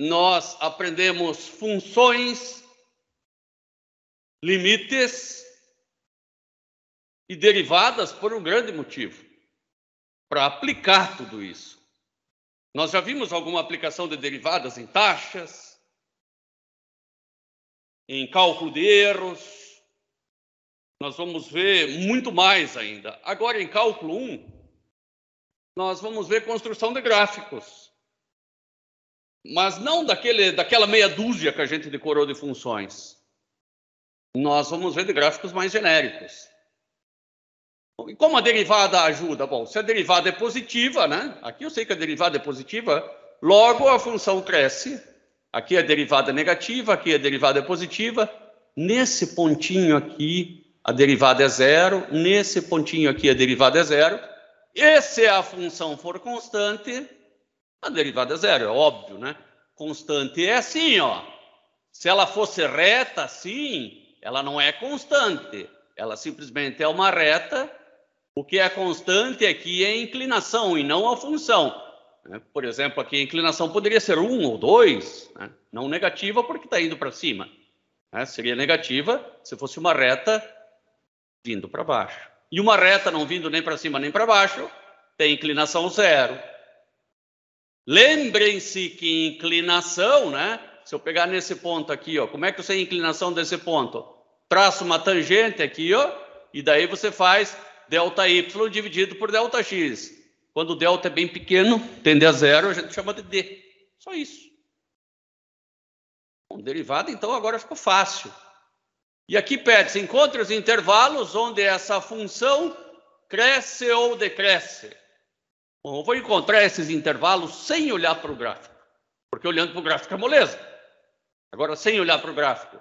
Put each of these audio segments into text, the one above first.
nós aprendemos funções, limites e derivadas por um grande motivo para aplicar tudo isso. Nós já vimos alguma aplicação de derivadas em taxas, em cálculo de erros, nós vamos ver muito mais ainda. Agora, em cálculo 1, nós vamos ver construção de gráficos. Mas não daquele, daquela meia dúzia que a gente decorou de funções. Nós vamos ver de gráficos mais genéricos. E como a derivada ajuda? Bom, se a derivada é positiva, né? Aqui eu sei que a derivada é positiva, logo a função cresce. Aqui a derivada é negativa, aqui a derivada é positiva. Nesse pontinho aqui, a derivada é zero, nesse pontinho aqui a derivada é zero, e se a função for constante, a derivada é zero, é óbvio, né? Constante é assim, ó. Se ela fosse reta assim, ela não é constante, ela simplesmente é uma reta. O que é constante aqui é a inclinação e não a função. Né? Por exemplo, aqui a inclinação poderia ser 1 ou 2, né? não negativa porque está indo para cima. Né? Seria negativa se fosse uma reta vindo para baixo. E uma reta não vindo nem para cima nem para baixo, tem inclinação zero. Lembrem-se que inclinação, né? Se eu pegar nesse ponto aqui, ó, como é que eu sei a inclinação desse ponto? Traço uma tangente aqui, ó, e daí você faz delta y dividido por delta x. Quando o delta é bem pequeno, tende a zero, a gente chama de d. Só isso. Bom, derivada, então, agora ficou fácil. E aqui pede-se, encontre os intervalos onde essa função cresce ou decresce. Bom, eu vou encontrar esses intervalos sem olhar para o gráfico, porque olhando para o gráfico é moleza. Agora, sem olhar para o gráfico.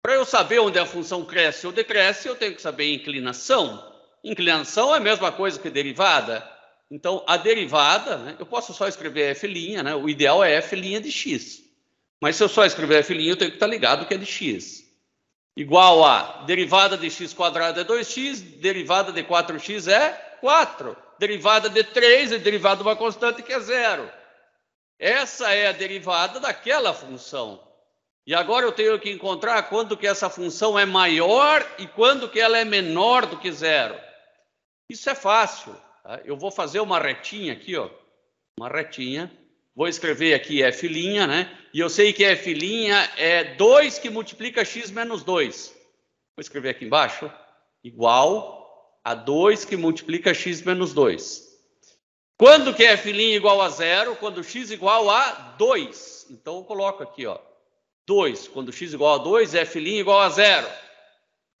Para eu saber onde a função cresce ou decresce, eu tenho que saber inclinação. Inclinação é a mesma coisa que derivada. Então, a derivada, né, eu posso só escrever f', né, o ideal é f' de x. Mas se eu só escrever f', eu tenho que estar ligado que é de x igual a derivada de x é 2x, derivada de 4x é 4, derivada de 3 é derivada de uma constante que é zero. Essa é a derivada daquela função. E agora eu tenho que encontrar quando que essa função é maior e quando que ela é menor do que zero. Isso é fácil. Tá? Eu vou fazer uma retinha aqui, ó, uma retinha. Vou escrever aqui f', né? E eu sei que f' é 2 que multiplica x menos 2. Vou escrever aqui embaixo. Igual a 2 que multiplica x menos 2. Quando que é f' igual a zero? Quando x igual a 2. Então eu coloco aqui, ó. 2. Quando x igual a 2, f' igual a zero.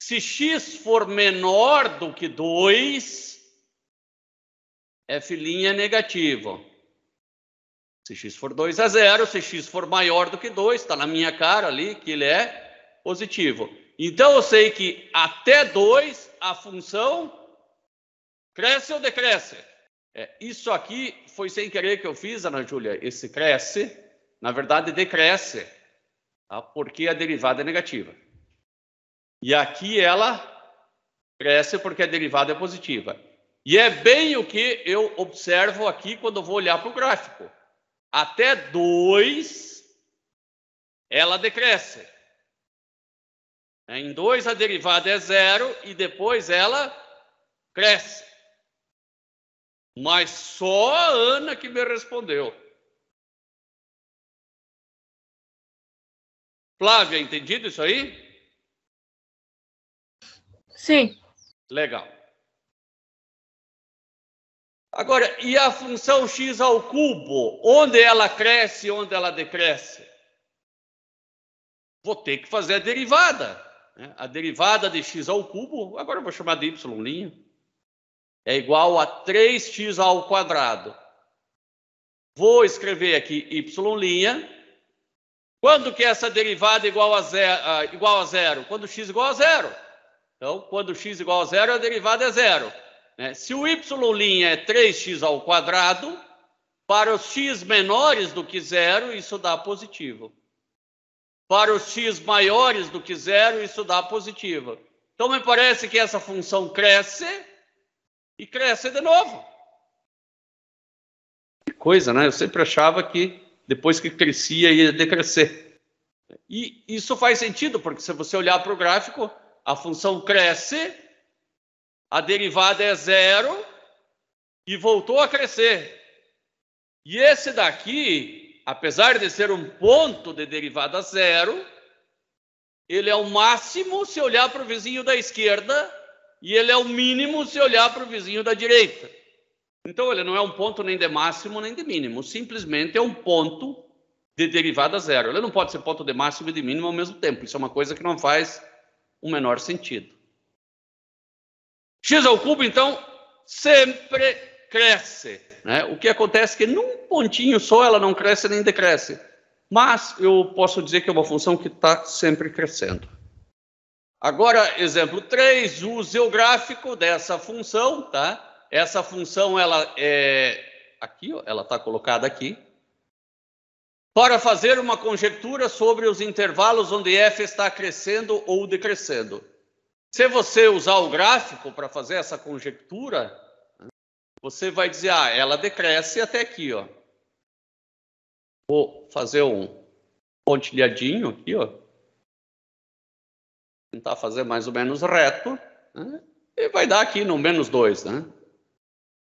Se x for menor do que 2, f' é negativo. Se x for 2 a 0, se x for maior do que 2, está na minha cara ali que ele é positivo. Então eu sei que até 2 a função cresce ou decresce. É, isso aqui foi sem querer que eu fiz, Ana Júlia. Esse cresce, na verdade, decresce, tá? porque a derivada é negativa. E aqui ela cresce porque a derivada é positiva. E é bem o que eu observo aqui quando eu vou olhar para o gráfico até 2, ela decresce. Em 2 a derivada é zero e depois ela cresce. Mas só a Ana que me respondeu. Flávia, entendido isso aí? Sim. Legal. Agora, e a função x ao cubo? Onde ela cresce e onde ela decresce? Vou ter que fazer a derivada. Né? A derivada de x ao cubo, agora eu vou chamar de y', é igual a 3x ao quadrado. Vou escrever aqui y'. Quando que essa derivada é igual a, zero, uh, igual a zero? Quando x igual a zero. Então, quando x igual a zero, a derivada é zero. Né? Se o y' é 3x ao quadrado, para os x menores do que zero, isso dá positivo. Para os x maiores do que zero, isso dá positivo. Então, me parece que essa função cresce e cresce de novo. Que coisa, né? Eu sempre achava que depois que crescia ia decrescer. E isso faz sentido, porque se você olhar para o gráfico, a função cresce, a derivada é zero e voltou a crescer. E esse daqui, apesar de ser um ponto de derivada zero, ele é o máximo se olhar para o vizinho da esquerda e ele é o mínimo se olhar para o vizinho da direita. Então, ele não é um ponto nem de máximo nem de mínimo, simplesmente é um ponto de derivada zero. Ele não pode ser ponto de máximo e de mínimo ao mesmo tempo. Isso é uma coisa que não faz o menor sentido. x ao cubo, então, sempre cresce. Né? O que acontece é que num pontinho só ela não cresce nem decresce. Mas eu posso dizer que é uma função que está sempre crescendo. Agora, exemplo 3, use o gráfico dessa função, tá? Essa função, ela é aqui, ó, ela está colocada aqui, para fazer uma conjectura sobre os intervalos onde f está crescendo ou decrescendo. Se você usar o gráfico para fazer essa conjectura, você vai dizer, ah, ela decresce até aqui, ó. Vou fazer um pontilhadinho aqui, ó. Tentar fazer mais ou menos reto. Né? E vai dar aqui no menos 2, né?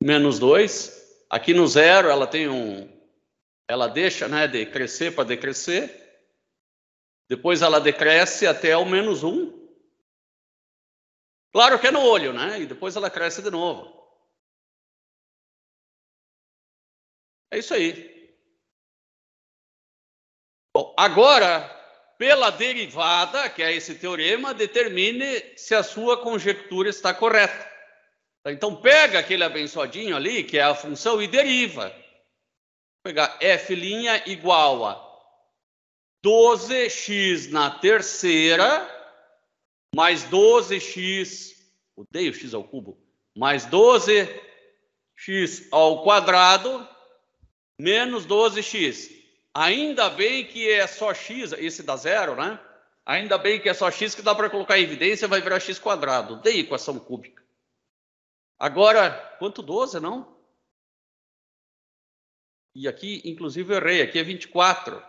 Menos 2. Aqui no zero ela tem um... Ela deixa né, de crescer para decrescer. Depois ela decresce até o menos 1. Um. Claro que é no olho, né? E depois ela cresce de novo. É isso aí. Bom, agora, pela derivada, que é esse teorema, determine se a sua conjectura está correta. Então, pega aquele abençoadinho ali, que é a função, e deriva. Vou pegar f' igual a 12x na terceira, mais 12x, odeio x ao cubo, mais 12x ao quadrado, menos 12x. Ainda bem que é só x, esse dá zero, né? Ainda bem que é só x que dá para colocar em evidência, vai virar x quadrado. Dei equação cúbica. Agora, quanto 12, não? E aqui, inclusive, eu errei. Aqui é 24.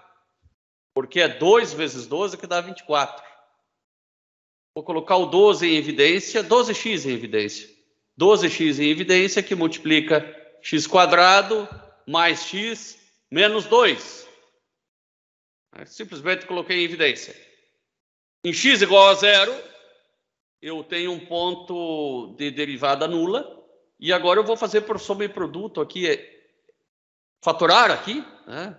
Porque é 2 vezes 12 que dá 24. Vou colocar o 12 em evidência, 12x em evidência. 12x em evidência que multiplica x quadrado mais x menos 2. Simplesmente coloquei em evidência. Em x igual a zero, eu tenho um ponto de derivada nula. E agora eu vou fazer por soma e produto aqui, é fatorar aqui, né?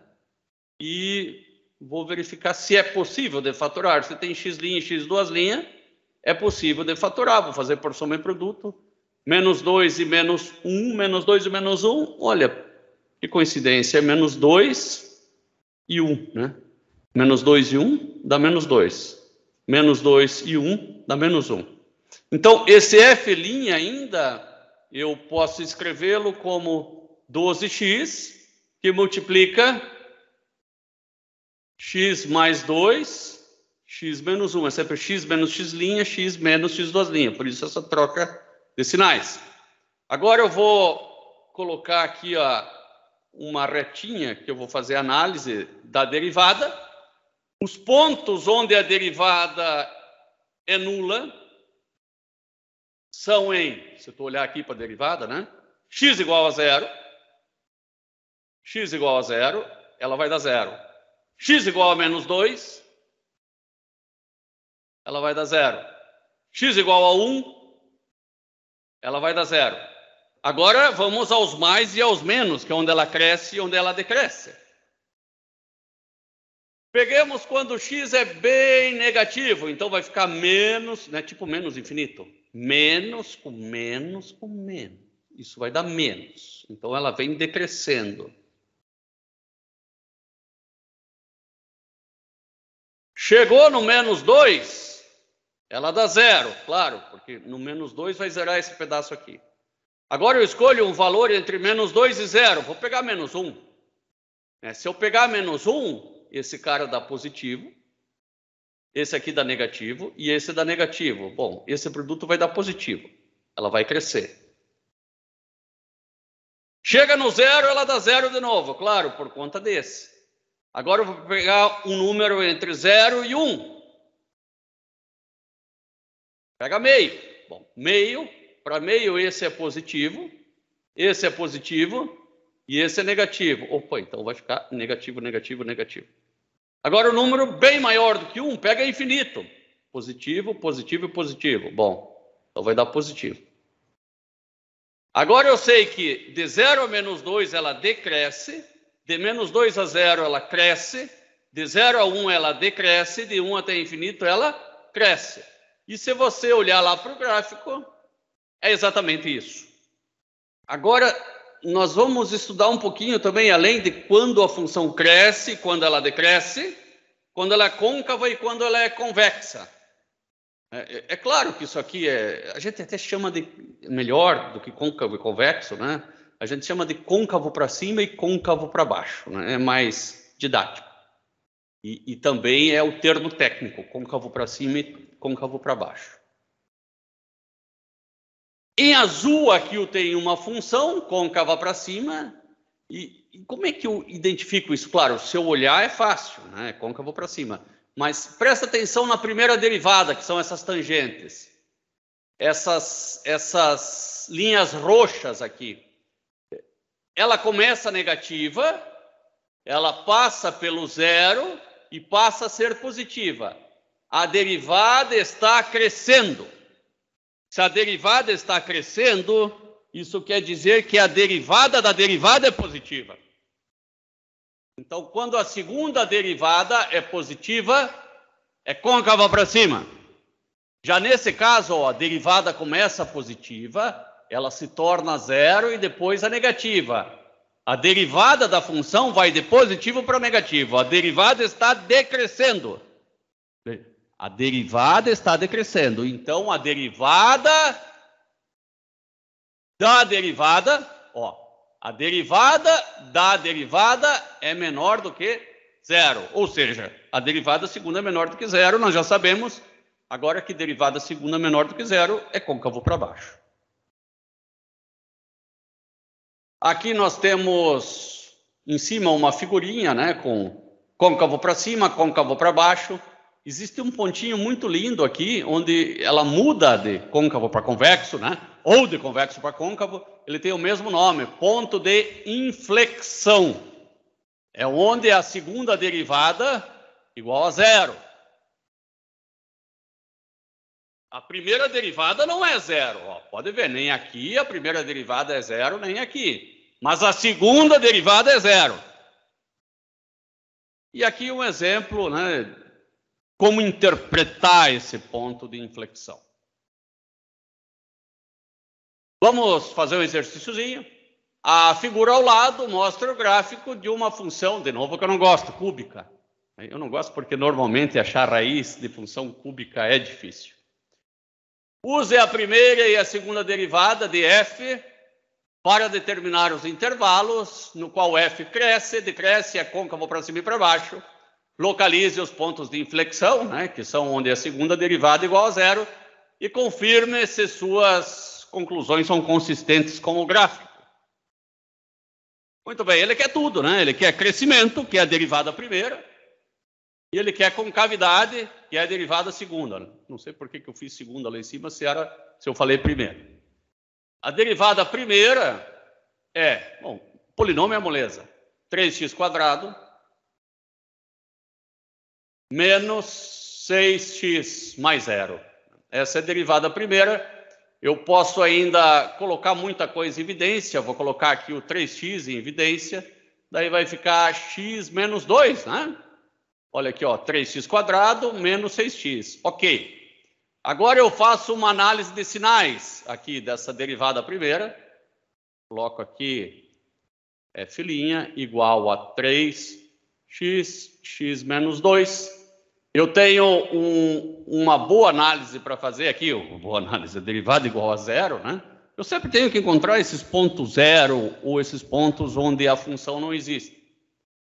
E vou verificar se é possível de fatorar. Se tem x' e x duas linhas, é possível de fatorar. Vou fazer por soma e produto. Menos 2 e menos 1, menos 2 e menos 1. Olha, que coincidência, é menos 2 e 1, né? Menos 2 e 1 dá menos 2. Menos 2 e 1 dá menos 1. Então, esse f' ainda, eu posso escrevê-lo como 12x, que multiplica x mais 2, x menos 1. É sempre x menos x', x menos x. Por isso essa troca de sinais. Agora eu vou colocar aqui a uma retinha que eu vou fazer análise da derivada. Os pontos onde a derivada é nula são em, se eu olhar aqui para a derivada, né? x igual a zero, x igual a zero, ela vai dar zero. x igual a menos 2, ela vai dar zero. x igual a 1, ela vai dar zero. Agora vamos aos mais e aos menos, que é onde ela cresce e onde ela decresce. Peguemos quando x é bem negativo, então vai ficar menos, né, tipo menos infinito. Menos com menos com menos. Isso vai dar menos. Então ela vem decrescendo. Chegou no menos 2, ela dá zero, claro, porque no menos 2 vai zerar esse pedaço aqui. Agora eu escolho um valor entre menos 2 e zero. Vou pegar menos 1. É, se eu pegar menos 1, esse cara dá positivo. Esse aqui dá negativo e esse dá negativo. Bom, esse produto vai dar positivo. Ela vai crescer. Chega no zero, ela dá zero de novo, claro, por conta desse. Agora eu vou pegar um número entre 0 e 1. Um. Pega meio. Bom, meio, para meio esse é positivo, esse é positivo e esse é negativo. Opa, então vai ficar negativo, negativo, negativo. Agora o número bem maior do que 1, um, pega infinito. Positivo, positivo e positivo. Bom, então vai dar positivo. Agora eu sei que de 0 a menos 2 ela decresce, de menos 2 a 0 ela cresce, de 0 a 1 ela decresce, de 1 até infinito ela cresce. E se você olhar lá para o gráfico, é exatamente isso. Agora, nós vamos estudar um pouquinho também, além de quando a função cresce, quando ela decresce, quando ela é côncava e quando ela é convexa. É, é, é, claro que isso aqui é. A gente até chama de melhor do que côncavo e convexo, né? A gente chama de côncavo para cima e côncavo para baixo, né? É mais didático. E, e também é o termo técnico, côncavo para cima e côncavo para baixo. Em azul aqui eu tenho uma função côncava para cima. E, e, como é que eu identifico isso? Claro, se eu olhar é fácil, né? Côncavo para cima. Mas presta atenção na primeira derivada, que são essas tangentes. Essas, essas linhas roxas aqui. Ela começa negativa, ela passa pelo zero e passa a ser positiva. A derivada está crescendo. Se a derivada está crescendo, isso quer dizer que a derivada da derivada é positiva. Então, quando a segunda derivada é positiva, é côncava para cima. Já nesse caso, ó, a derivada começa positiva, ela se torna zero e depois a negativa. A derivada da função vai de positivo para negativo. A derivada está decrescendo. A derivada está decrescendo. Então, a derivada da derivada, ó, a derivada da derivada é menor do que zero. Ou seja, a derivada segunda é menor do que zero, nós já sabemos. Agora que derivada segunda é menor do que zero é côncavo para baixo. Aqui nós temos em cima uma figurinha, né, com côncavo para cima, côncavo para baixo. Existe um pontinho muito lindo aqui, onde ela muda de côncavo para convexo, né? Ou de convexo para côncavo. Ele tem o mesmo nome, ponto de inflexão. É onde a segunda derivada igual a zero. A primeira derivada não é zero. Ó, pode ver, nem aqui a primeira derivada é zero, nem aqui. Mas a segunda derivada é zero. E aqui um exemplo, né? Como interpretar esse ponto de inflexão. Vamos fazer um exercíciozinho. A figura ao lado mostra o gráfico de uma função, de novo que eu não gosto, cúbica. Eu não gosto porque normalmente achar raiz de função cúbica é difícil. Use a primeira e a segunda derivada de f para determinar os intervalos no qual f cresce, decresce, é côncavo para cima e para baixo localize os pontos de inflexão, né, que são onde a segunda derivada é igual a zero, e confirme se suas conclusões são consistentes com o gráfico. Muito bem, ele quer tudo, né? Ele quer crescimento, que é a derivada primeira, e ele quer concavidade, que é a derivada segunda. Né? Não sei por que, que eu fiz segunda lá em cima, se, era, se eu falei primeiro. A derivada primeira é, bom, polinômio é moleza. 3x quadrado menos 6x mais zero. Essa é a derivada primeira. Eu posso ainda colocar muita coisa em evidência. Vou colocar aqui o 3x em evidência. Daí vai ficar x menos 2, né? Olha aqui, ó, 3x quadrado menos 6x. Ok. Agora eu faço uma análise de sinais aqui dessa derivada primeira. Coloco aqui f' igual a 3x, x menos 2. Eu tenho um, uma boa análise para fazer aqui, uma boa análise, derivada igual a zero, né? Eu sempre tenho que encontrar esses pontos zero ou esses pontos onde a função não existe.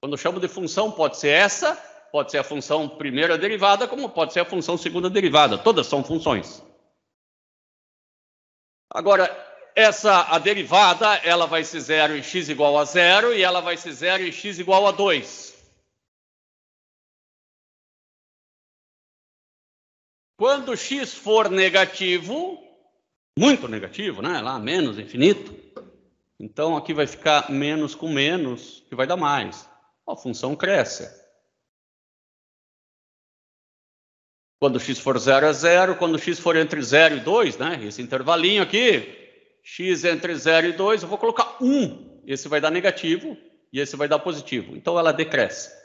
Quando eu chamo de função, pode ser essa, pode ser a função primeira derivada, como pode ser a função segunda derivada. Todas são funções. Agora, essa a derivada, ela vai ser zero em x igual a zero e ela vai ser zero em x igual a 2. Quando x for negativo, muito negativo, né? Lá menos infinito. Então aqui vai ficar menos com menos, que vai dar mais. A função cresce. Quando x for 0 é 0, quando x for entre 0 e 2, né? Esse intervalinho aqui, x entre 0 e 2, eu vou colocar 1. Esse vai dar negativo e esse vai dar positivo. Então ela decresce.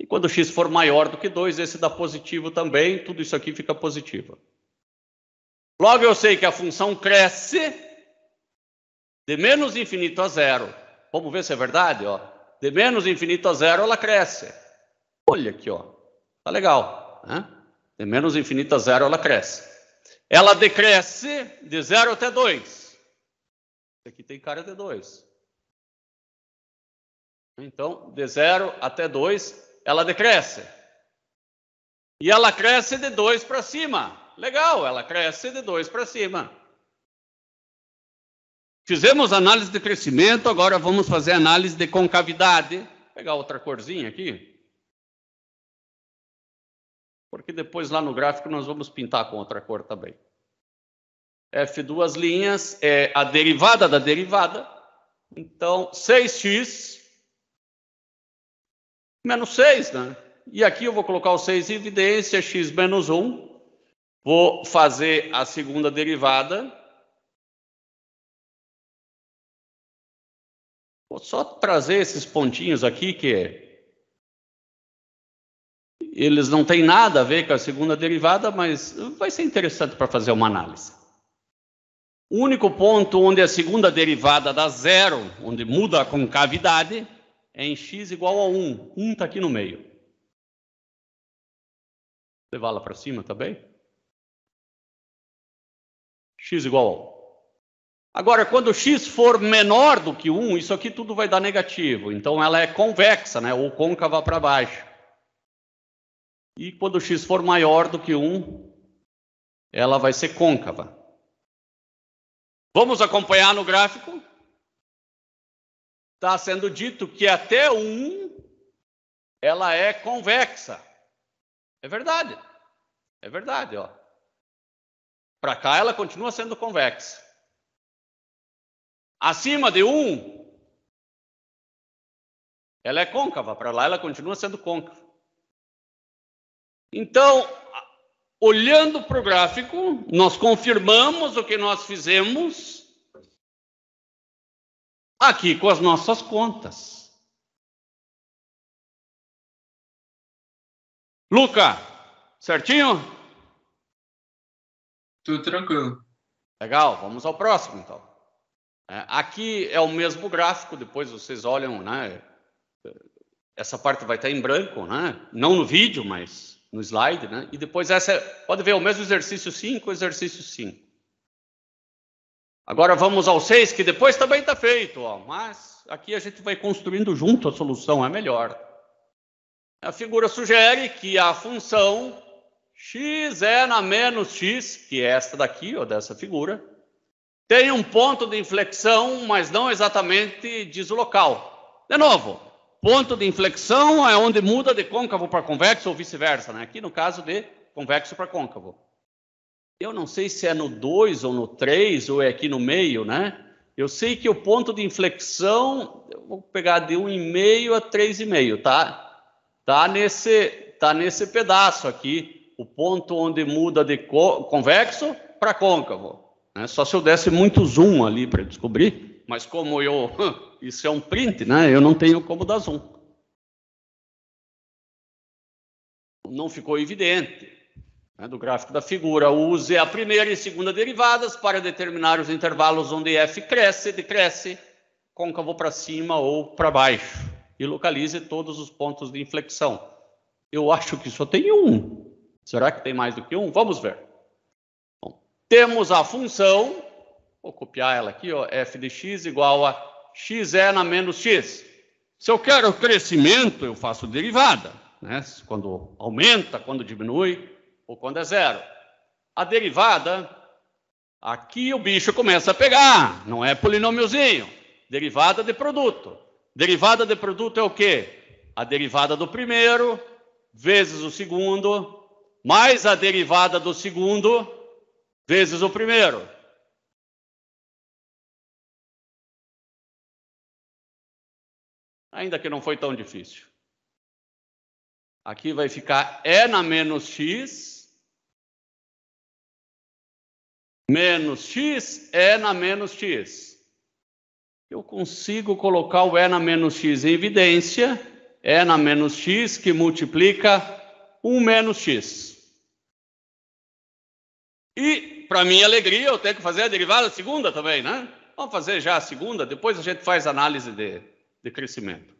E quando x for maior do que 2, esse dá positivo também, tudo isso aqui fica positivo. Logo eu sei que a função cresce de menos infinito a zero. Vamos ver se é verdade, ó. De menos infinito a zero ela cresce. Olha aqui, ó. Tá legal, né? De menos infinito a zero ela cresce. Ela decresce de zero até 2. Isso aqui tem cara de 2. Então, de 0 até 2, ela decresce. E ela cresce de 2 para cima. Legal, ela cresce de 2 para cima. Fizemos análise de crescimento, agora vamos fazer análise de concavidade. Vou pegar outra corzinha aqui. Porque depois lá no gráfico nós vamos pintar com outra cor também. F duas linhas é a derivada da derivada. Então, 6x menos 6, né? E aqui eu vou colocar o 6 em evidência, x menos 1. Vou fazer a segunda derivada. Vou só trazer esses pontinhos aqui que eles não têm nada a ver com a segunda derivada, mas vai ser interessante para fazer uma análise. O único ponto onde a segunda derivada dá zero, onde muda a concavidade, é em x igual a 1. 1 está aqui no meio. Levar lá para cima também? Tá x igual a 1. Agora, quando x for menor do que 1, isso aqui tudo vai dar negativo. Então, ela é convexa, né? ou côncava para baixo. E quando x for maior do que 1, ela vai ser côncava. Vamos acompanhar no gráfico? Está sendo dito que até 1 ela é convexa. É verdade. É verdade, ó. Para cá ela continua sendo convexa. Acima de 1 ela é côncava, para lá ela continua sendo côncava. Então, olhando para o gráfico, nós confirmamos o que nós fizemos aqui com as nossas contas. Luca, certinho? Tudo tranquilo. Legal, vamos ao próximo então. É, aqui é o mesmo gráfico, depois vocês olham, né? Essa parte vai estar em branco, né? Não no vídeo, mas no slide, né? E depois essa, pode ver o mesmo exercício 5, exercício 5. Agora vamos ao 6, que depois também está feito, ó, mas aqui a gente vai construindo junto a solução, é melhor. A figura sugere que a função x é na menos x, que é esta daqui, ó, dessa figura, tem um ponto de inflexão, mas não exatamente deslocal. De novo, ponto de inflexão é onde muda de côncavo para convexo ou vice-versa, né? Aqui no caso de convexo para côncavo. Eu não sei se é no 2 ou no 3 ou é aqui no meio, né? Eu sei que o ponto de inflexão, vou pegar de 1,5 a 3,5, tá? Tá nesse, tá nesse pedaço aqui, o ponto onde muda de convexo para côncavo. Né? Só se eu desse muito zoom ali para descobrir, mas como eu, isso é um print, né? Eu não tenho como dar zoom. Não ficou evidente né, do gráfico da figura, use a primeira e segunda derivadas para determinar os intervalos onde f cresce, decresce, côncavo para cima ou para baixo, e localize todos os pontos de inflexão. Eu acho que só tem um. Será que tem mais do que um? Vamos ver. Bom, temos a função, vou copiar ela aqui, ó, f de x igual a x é na menos x. Se eu quero crescimento, eu faço derivada. Né? Quando aumenta, quando diminui, ou quando é zero. A derivada, aqui o bicho começa a pegar, não é polinômiozinho. Derivada de produto. Derivada de produto é o quê? A derivada do primeiro vezes o segundo mais a derivada do segundo vezes o primeiro. Ainda que não foi tão difícil. Aqui vai ficar E na menos X menos X, E na menos X. Eu consigo colocar o E na menos X em evidência, E na menos X que multiplica 1 menos X. E, para minha alegria, eu tenho que fazer a derivada segunda também, né? Vamos fazer já a segunda, depois a gente faz análise de, de crescimento.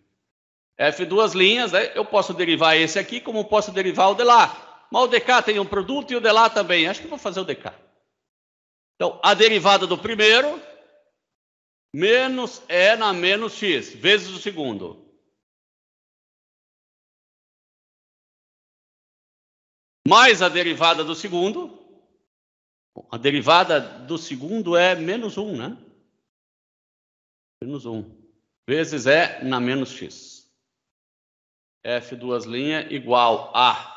F duas linhas, né? eu posso derivar esse aqui, como posso derivar o de lá. Mas o DK tem um produto e o de lá também. Acho que vou fazer o DK. Então, a derivada do primeiro, menos E na menos X, vezes o segundo. Mais a derivada do segundo, a derivada do segundo é menos 1, né? Menos 1. Vezes é na menos x. F duas linhas igual a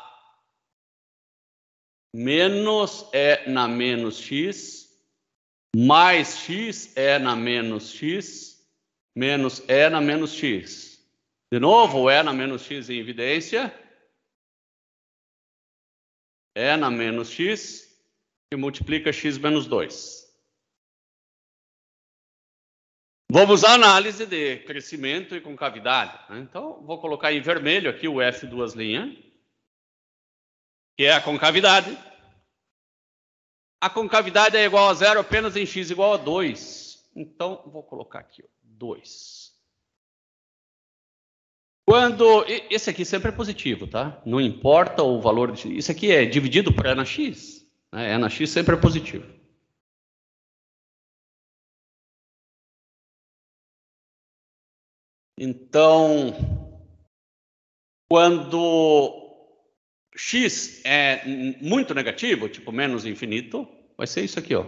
menos é na menos x mais x é na menos x menos é na menos x. De novo, é na menos x em evidência. É na menos x que multiplica x menos 2. Vamos à análise de crescimento e concavidade. Né? Então, vou colocar em vermelho aqui o F duas linhas, que é a concavidade. A concavidade é igual a zero apenas em x igual a 2. Então, vou colocar aqui 2. Quando. Esse aqui sempre é positivo, tá? Não importa o valor de. Isso aqui é dividido por N x. Né? É na X sempre é positivo. Então, quando x é muito negativo, tipo menos infinito, vai ser isso aqui, ó,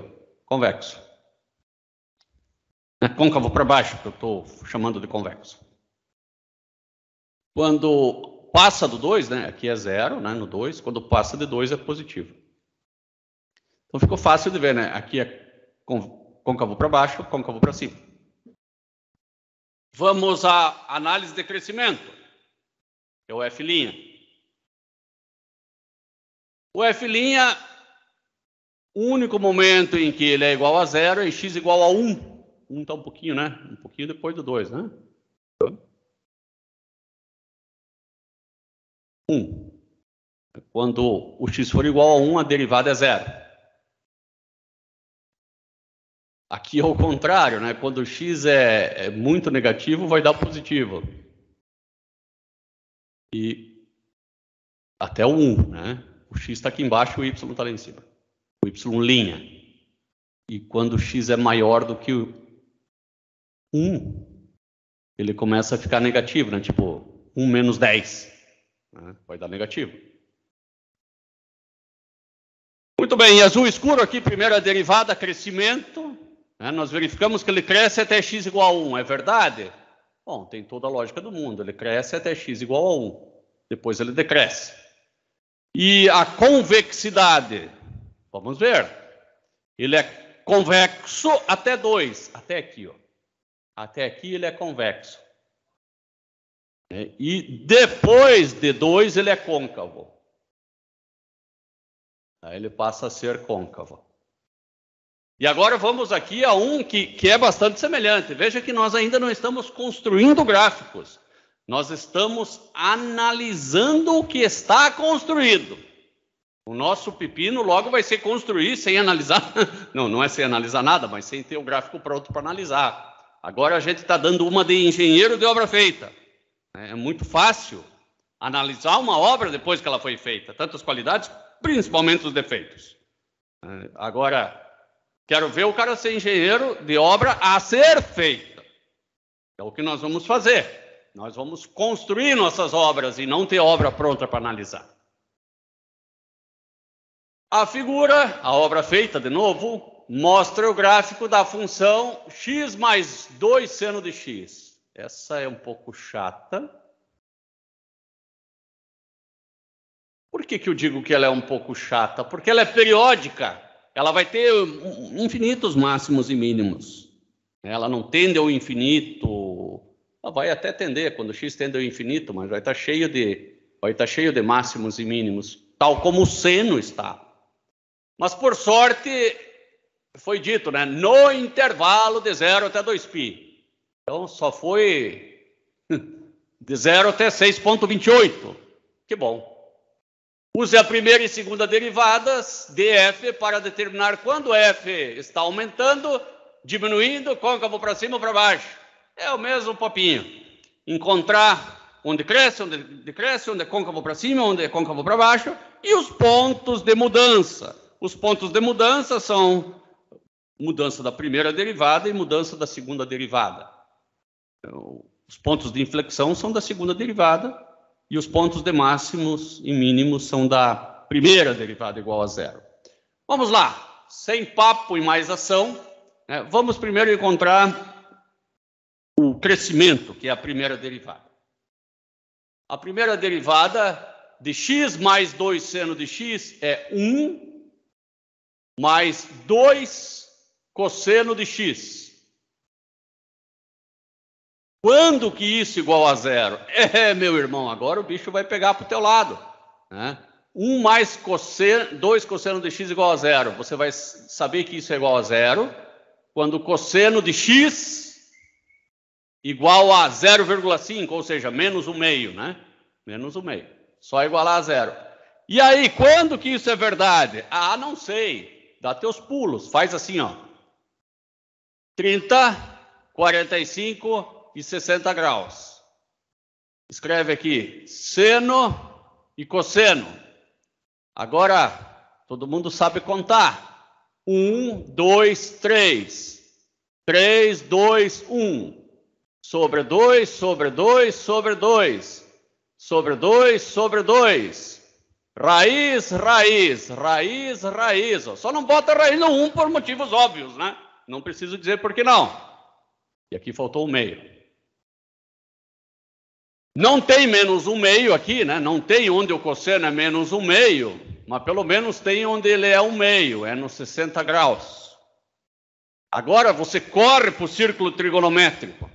convexo. É côncavo para baixo, que eu estou chamando de convexo. Quando passa do 2, né, aqui é zero, né, no 2, quando passa de 2 é positivo. Então ficou fácil de ver, né? Aqui é côncavo para baixo, côncavo para cima. Vamos à análise de crescimento, que é o F'. O F', o único momento em que ele é igual a zero é em x igual a 1. 1 está um pouquinho, né? Um pouquinho depois do 2, né? 1. Quando o x for igual a 1, a derivada é zero. Aqui é o contrário, né? Quando o x é, é muito negativo, vai dar positivo. E até o 1, né? O x está aqui embaixo o y está lá em cima. O y linha. E quando o x é maior do que o 1, ele começa a ficar negativo, né? Tipo, 1 menos 10. Né? Vai dar negativo. Muito bem, em azul escuro aqui, primeira derivada, crescimento. Né? Nós verificamos que ele cresce até x igual a 1, é verdade? Bom, tem toda a lógica do mundo. Ele cresce até x igual a 1. Depois ele decresce. E a convexidade, vamos ver. Ele é convexo até 2, até aqui, ó. Até aqui ele é convexo. E depois de 2 ele é côncavo. Aí ele passa a ser côncavo. E agora vamos aqui a um que, que é bastante semelhante. Veja que nós ainda não estamos construindo gráficos. Nós estamos analisando o que está construído. O nosso pepino logo vai ser construir sem analisar. Não, não é sem analisar nada, mas sem ter o gráfico pronto para analisar. Agora a gente está dando uma de engenheiro de obra feita. É muito fácil analisar uma obra depois que ela foi feita, tanto as qualidades, principalmente os defeitos. É, agora, Quero ver o cara ser engenheiro de obra a ser feita. É o que nós vamos fazer. Nós vamos construir nossas obras e não ter obra pronta para analisar. A figura, a obra feita de novo, mostra o gráfico da função x mais 2 seno de x. Essa é um pouco chata. Por que, que eu digo que ela é um pouco chata? Porque ela é periódica. Ela vai ter infinitos máximos e mínimos. Ela não tende ao infinito. Ela vai até tender, quando x tende ao infinito, mas vai estar cheio de, vai estar cheio de máximos e mínimos, tal como o seno está. Mas por sorte, foi dito, né? No intervalo de 0 até 2π. Então só foi de 0 até 6,28. Que bom. Use a primeira e segunda derivadas de f para determinar quando f está aumentando, diminuindo, côncavo para cima ou para baixo. É o mesmo papinho. Encontrar onde cresce, onde decresce, onde é côncavo para cima, onde é côncavo para baixo, e os pontos de mudança. Os pontos de mudança são mudança da primeira derivada e mudança da segunda derivada. Então, os pontos de inflexão são da segunda derivada e os pontos de máximos e mínimos são da primeira derivada igual a zero. Vamos lá, sem papo e mais ação, né? vamos primeiro encontrar o crescimento, que é a primeira derivada. A primeira derivada de x mais 2 seno de x é 1 mais 2 cosseno de x. Quando que isso igual a zero? É, meu irmão, agora o bicho vai pegar para o teu lado. Né? 1 mais cosseno, 2 cosseno de x igual a zero. Você vai saber que isso é igual a zero quando cosseno de x igual a 0,5, ou seja, menos o meio, né? Menos o meio. Só igualar a zero. E aí, quando que isso é verdade? Ah, não sei. Dá teus pulos. Faz assim, ó. 30, 45, e 60 graus. Escreve aqui seno e cosseno. Agora, todo mundo sabe contar. Um, dois, três. Três, dois, um. Sobre dois, sobre dois, sobre dois. Sobre dois, sobre dois. Raiz, raiz, raiz, raiz. Só não bota raiz no um por motivos óbvios, né? Não preciso dizer por que não. E aqui faltou o meio. Não tem menos um meio aqui, né? Não tem onde o cosseno é menos um meio, mas pelo menos tem onde ele é um meio, é nos 60 graus. Agora você corre para o círculo trigonométrico.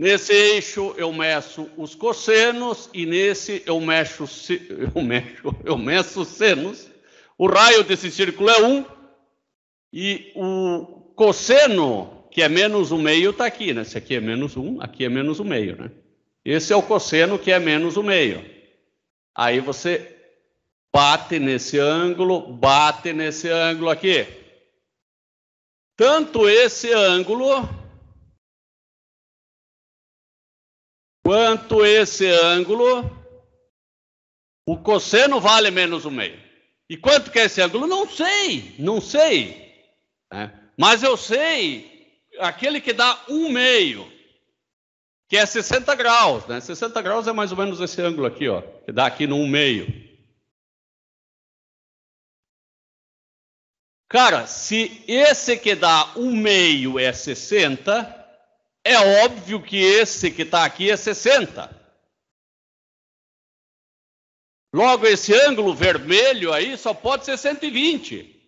Nesse eixo eu meço os cossenos e nesse eu meço, eu meço, eu meço senos. O raio desse círculo é 1 e o cosseno que é menos o meio, está aqui, né? Esse aqui é menos um, aqui é menos o meio, né? Esse é o cosseno que é menos o meio. Aí você bate nesse ângulo, bate nesse ângulo aqui. Tanto esse ângulo quanto esse ângulo, o cosseno vale menos o meio. E quanto que é esse ângulo? Não sei, não sei. Né? Mas eu sei aquele que dá um meio, que é 60 graus, né? 60 graus é mais ou menos esse ângulo aqui, ó, que dá aqui no um meio. Cara, se esse que dá um meio é 60, é óbvio que esse que está aqui é 60. Logo, esse ângulo vermelho aí só pode ser 120.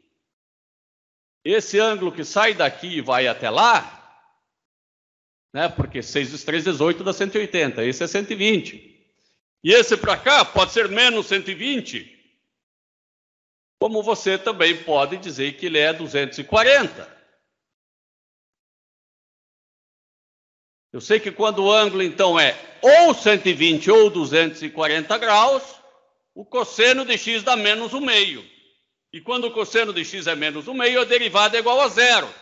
Esse ângulo que sai daqui e vai até lá, né? Porque 6 vezes 3, 18 dá 180. Esse é 120. E esse para cá pode ser menos 120. Como você também pode dizer que ele é 240. Eu sei que quando o ângulo então é ou 120 ou 240 graus, o cosseno de x dá menos o meio. E quando o cosseno de x é menos o meio, a derivada é igual a zero.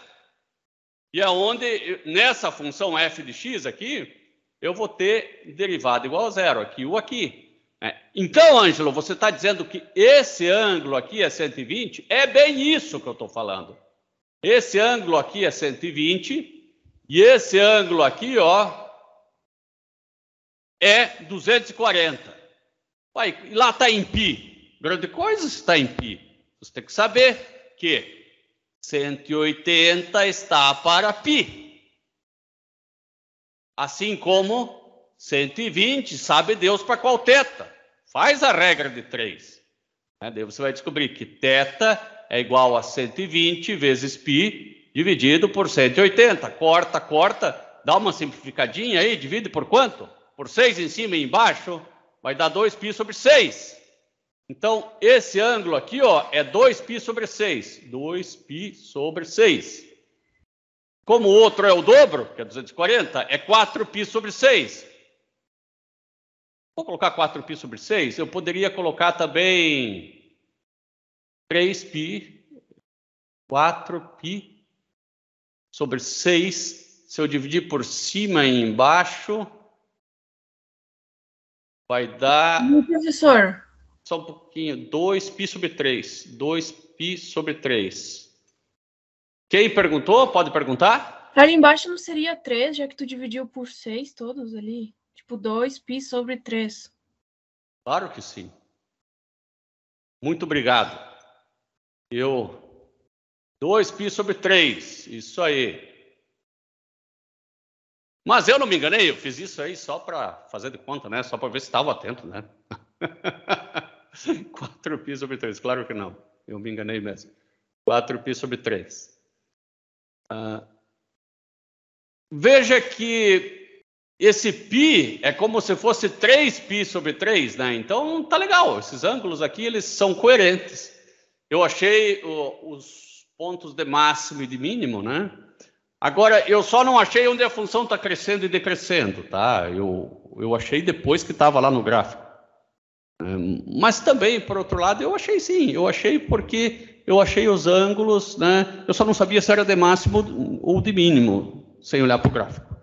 E aonde nessa função f de x aqui, eu vou ter derivada igual a zero, aqui ou aqui. É. Então, Ângelo, você está dizendo que esse ângulo aqui é 120? É bem isso que eu estou falando. Esse ângulo aqui é 120 e esse ângulo aqui, ó, é 240. Vai, lá está em π. Grande coisa está em π. Você tem que saber que 180 está para pi. Assim como 120 sabe Deus para qual teta. Faz a regra de 3. Né? Daí você vai descobrir que teta é igual a 120 vezes pi dividido por 180. Corta, corta, dá uma simplificadinha aí, divide por quanto? Por 6 em cima e embaixo, vai dar 2 pi sobre 6. Então, esse ângulo aqui ó, é 2π sobre 6. 2π sobre 6. Como o outro é o dobro, que é 240, é 4π sobre 6. Vou colocar 4π sobre 6. Eu poderia colocar também 3π, 4π sobre 6. Se eu dividir por cima e embaixo, vai dar. Professor. Só um pouquinho. 2π sobre 3. 2π sobre 3. Quem perguntou? Pode perguntar? Ali embaixo não seria 3, já que tu dividiu por 6 todos ali? Tipo 2π sobre 3. Claro que sim. Muito obrigado. Eu 2π sobre 3. Isso aí. Mas eu não me enganei, eu fiz isso aí só para fazer de conta, né? Só para ver se estava atento, né? 4π sobre 3, claro que não. Eu me enganei mesmo. 4π sobre 3. Ah, veja que esse π é como se fosse 3π sobre 3, né? Então tá legal, esses ângulos aqui eles são coerentes. Eu achei o, os pontos de máximo e de mínimo, né? Agora, eu só não achei onde a função está crescendo e decrescendo, tá? Eu, eu achei depois que estava lá no gráfico. Mas também, por outro lado, eu achei sim, eu achei porque eu achei os ângulos, né? Eu só não sabia se era de máximo ou de mínimo, sem olhar para o gráfico.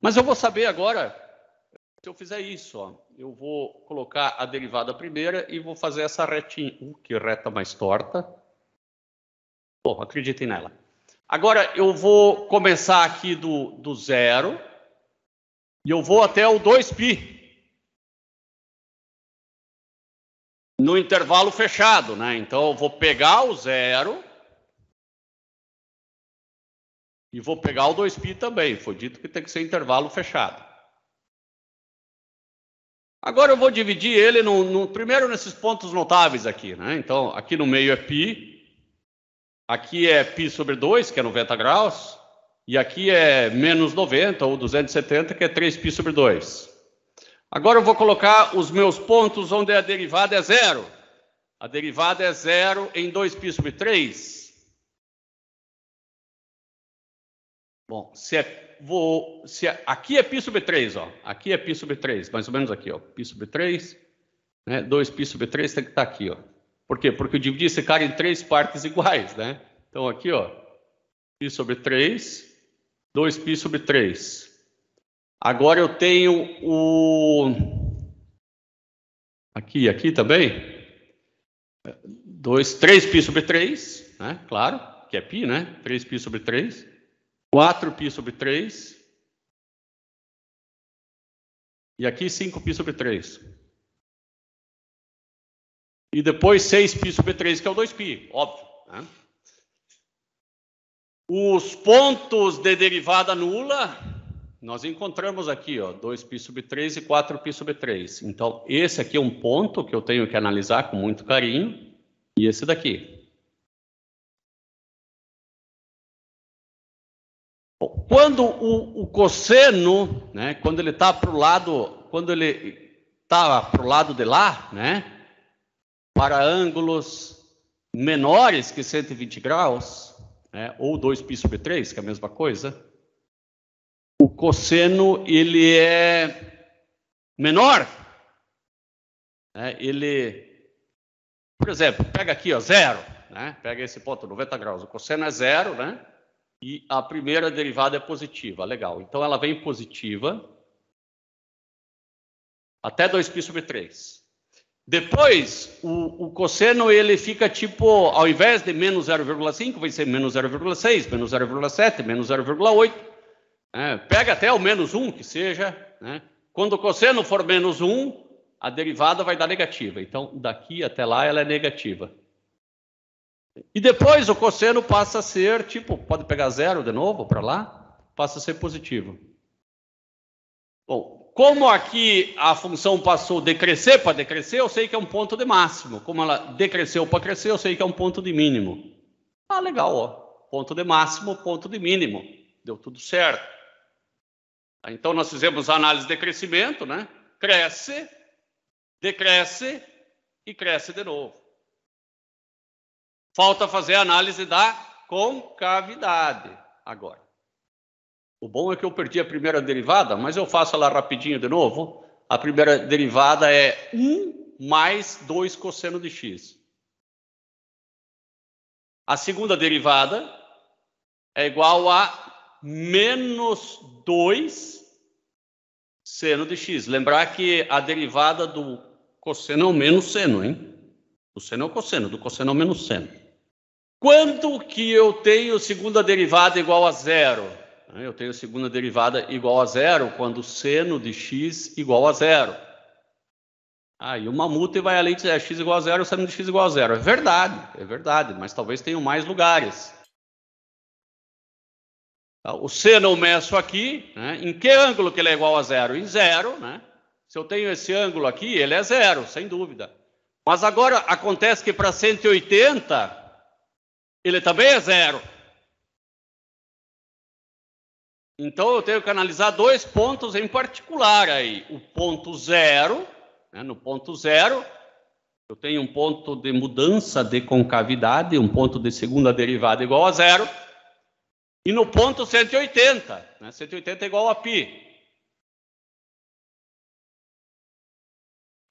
Mas eu vou saber agora, se eu fizer isso, ó, eu vou colocar a derivada primeira e vou fazer essa retinha. Uh, que reta mais torta. Bom, acreditem nela. Agora eu vou começar aqui do, do zero e eu vou até o 2π. no intervalo fechado, né? Então eu vou pegar o zero e vou pegar o 2π também. Foi dito que tem que ser intervalo fechado. Agora eu vou dividir ele no, no, primeiro nesses pontos notáveis aqui, né? Então aqui no meio é π, aqui é π sobre 2, que é 90 graus, e aqui é menos 90 ou 270, que é 3π sobre 2. Agora eu vou colocar os meus pontos onde a derivada é zero. A derivada é zero em 2π sobre 3. Bom, se é, vou, se é, aqui é π sobre 3, ó. Aqui é π sobre 3, mais ou menos aqui, ó. π sobre 3, né? 2π sobre 3 tem que estar aqui, ó. Por quê? Porque eu dividi esse cara em três partes iguais, né? Então aqui, ó, π sobre 3, 2π sobre 3. Agora eu tenho o. Aqui, aqui também. 2, 3π sobre 3, né? Claro, que é π, né? 3π sobre 3. 4π sobre 3. E aqui 5π sobre 3. E depois 6π sobre 3, que é o 2π, óbvio. Né? Os pontos de derivada nula nós encontramos aqui, ó, 2π sobre 3 e 4π sobre 3. Então, esse aqui é um ponto que eu tenho que analisar com muito carinho, e esse daqui. Quando o, o cosseno, né, quando ele está para o lado, quando ele está para o lado de lá, né, para ângulos menores que 120 graus, né, ou 2π sobre 3, que é a mesma coisa, o cosseno ele é menor. Né? Ele, por exemplo, pega aqui, ó, zero, né? Pega esse ponto, 90 graus. O cosseno é zero, né? E a primeira derivada é positiva. Legal. Então ela vem positiva até 2π sobre 3. Depois, o, o, cosseno ele fica tipo, ao invés de menos 0,5, vai ser menos 0,6, menos 0,7, menos 0,8. É, pega até o menos 1, que seja. Né? Quando o cosseno for menos 1, a derivada vai dar negativa. Então, daqui até lá ela é negativa. E depois o cosseno passa a ser, tipo, pode pegar zero de novo para lá, passa a ser positivo. Bom, como aqui a função passou de crescer para decrescer, eu sei que é um ponto de máximo. Como ela decresceu para crescer, eu sei que é um ponto de mínimo. Ah, legal, ó. Ponto de máximo, ponto de mínimo. Deu tudo certo. Então, nós fizemos análise de crescimento, né? Cresce, decresce e cresce de novo. Falta fazer a análise da concavidade agora. O bom é que eu perdi a primeira derivada, mas eu faço ela rapidinho de novo. A primeira derivada é 1 mais 2 cosseno de x. A segunda derivada é igual a menos 2 seno de x. Lembrar que a derivada do cosseno é o menos seno, hein? O seno é o cosseno, do cosseno é o menos seno. Quando que eu tenho segunda derivada igual a zero? Né? Eu tenho segunda derivada igual a zero quando seno de x igual a zero. Aí ah, uma multa vai além de é x igual a zero, seno de x igual a zero. É verdade, é verdade, mas talvez tenham mais lugares. Tá, o seno eu meço aqui, né? em que ângulo que ele é igual a zero? Em zero, né? Se eu tenho esse ângulo aqui, ele é zero, sem dúvida. Mas agora acontece que para 180, ele também é zero. Então eu tenho que analisar dois pontos em particular aí. O ponto zero, né, no ponto zero, eu tenho um ponto de mudança de concavidade, um ponto de segunda derivada igual a zero. E no ponto 180, né, 180 é igual a π.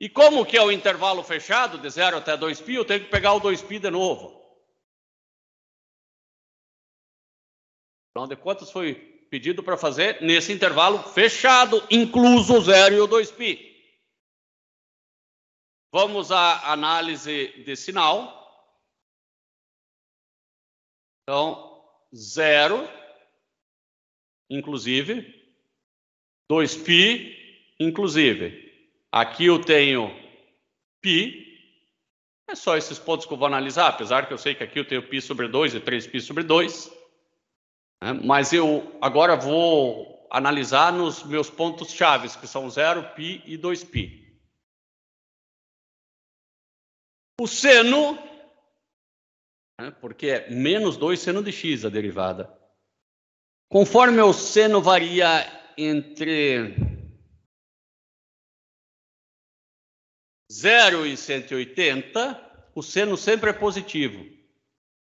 E como que é o intervalo fechado, de 0 até 2π, eu tenho que pegar o 2π de novo. Afinal de contas, foi pedido para fazer nesse intervalo fechado, incluso o 0 e o 2π. Vamos à análise de sinal. Então, 0, inclusive, 2π, inclusive. Aqui eu tenho π, é só esses pontos que eu vou analisar, apesar que eu sei que aqui eu tenho π sobre 2 e 3π sobre 2. Né? Mas eu agora vou analisar nos meus pontos chaves, que são 0, π e 2π. O seno, né, porque é menos 2 seno de x a derivada. Conforme o seno varia entre 0 e 180, o seno sempre é positivo.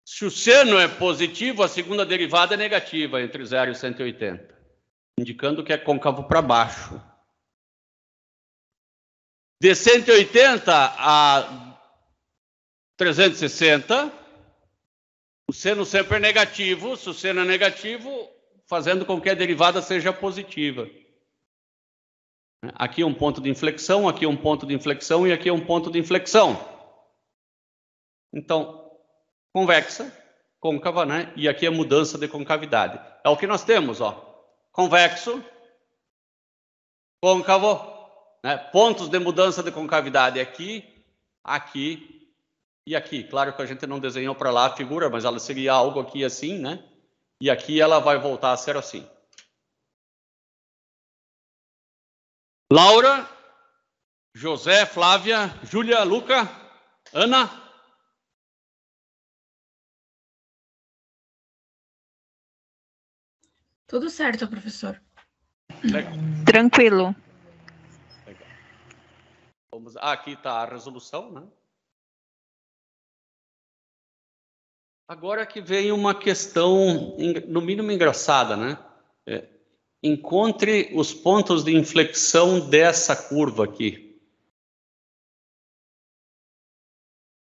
Se o seno é positivo, a segunda derivada é negativa entre 0 e 180, indicando que é côncavo para baixo. De 180 a 360, o seno sempre é negativo. Se o seno é negativo, fazendo com que a derivada seja positiva. Aqui é um ponto de inflexão, aqui é um ponto de inflexão e aqui é um ponto de inflexão. Então, convexa, côncava, né? E aqui a mudança de concavidade. É o que nós temos, ó. Convexo, côncavo, né? Pontos de mudança de concavidade aqui, aqui e aqui. Claro que a gente não desenhou para lá a figura, mas ela seria algo aqui assim, né? E aqui ela vai voltar a ser assim. Laura, José, Flávia, Júlia, Luca, Ana, Tudo certo, professor. Legal. Tranquilo. Legal. Vamos... Ah, aqui está a resolução, né? Agora que vem uma questão, no mínimo engraçada, né? É, encontre os pontos de inflexão dessa curva aqui.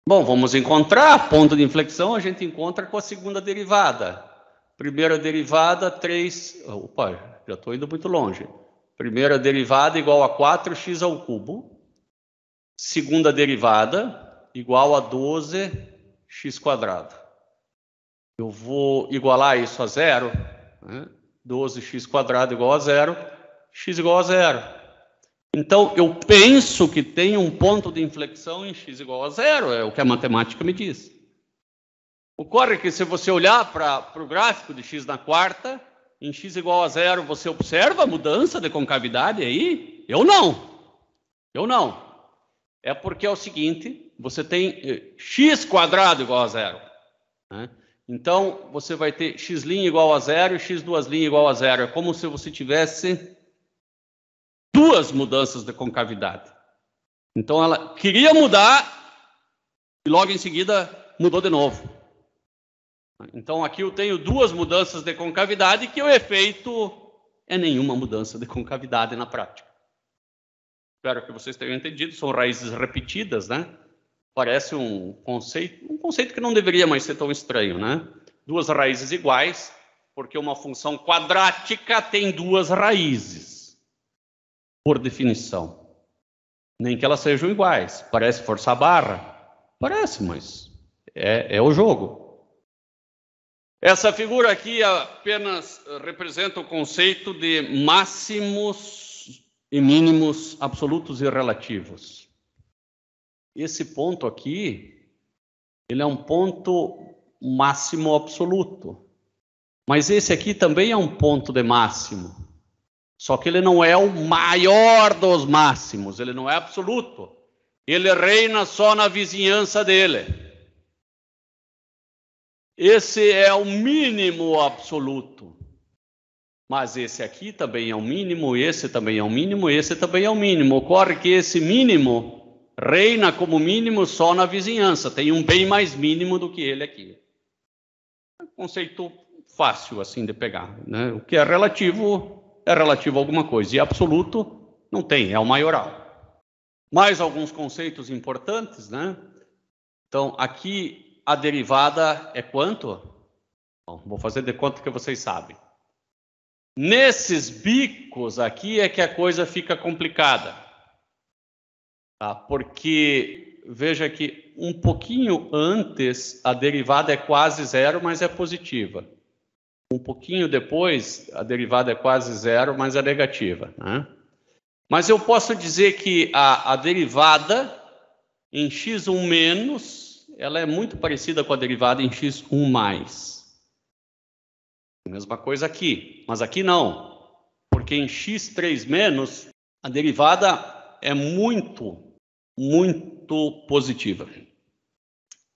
Bom, vamos encontrar ponto de inflexão, a gente encontra com a segunda derivada. Primeira derivada, 3. Opa, já estou indo muito longe. Primeira derivada igual a 4x ao cubo. Segunda derivada igual a 12x quadrado. Eu vou igualar isso a zero. Né? 12x quadrado igual a zero. x igual a zero. Então, eu penso que tem um ponto de inflexão em x igual a zero, é o que a matemática me diz. Ocorre que se você olhar para o gráfico de x na quarta, em x igual a zero, você observa a mudança de concavidade aí? Eu não. Eu não. É porque é o seguinte, você tem eh, x quadrado igual a zero. Né? Então, você vai ter x' igual a zero e x duas igual a zero. É como se você tivesse duas mudanças de concavidade. Então, ela queria mudar e logo em seguida mudou de novo. Então aqui eu tenho duas mudanças de concavidade que o efeito é nenhuma mudança de concavidade na prática. Espero que vocês tenham entendido, são raízes repetidas, né? Parece um conceito, um conceito que não deveria mais ser tão estranho, né? Duas raízes iguais, porque uma função quadrática tem duas raízes, por definição. Nem que elas sejam iguais, parece forçar a barra, Parece, mas é, é o jogo. Essa figura aqui apenas representa o conceito de máximos e mínimos absolutos e relativos. Esse ponto aqui, ele é um ponto máximo absoluto. Mas esse aqui também é um ponto de máximo. Só que ele não é o maior dos máximos, ele não é absoluto. Ele reina só na vizinhança dele. Esse é o mínimo absoluto. Mas esse aqui também é o mínimo, esse também é o mínimo, esse também é o mínimo. Ocorre que esse mínimo reina como mínimo só na vizinhança. Tem um bem mais mínimo do que ele aqui. É um conceito fácil assim de pegar. Né? O que é relativo é relativo a alguma coisa. E absoluto não tem, é o maioral. Mais alguns conceitos importantes, né? Então, aqui a derivada é quanto? Bom, vou fazer de conta que vocês sabem. Nesses bicos aqui é que a coisa fica complicada. Tá? Porque, veja que um pouquinho antes a derivada é quase zero, mas é positiva. Um pouquinho depois a derivada é quase zero, mas é negativa. Né? Mas eu posso dizer que a, a derivada em x1 menos, ela é muito parecida com a derivada em x1 mais. Mesma coisa aqui, mas aqui não, porque em x3 menos, a derivada é muito, muito positiva.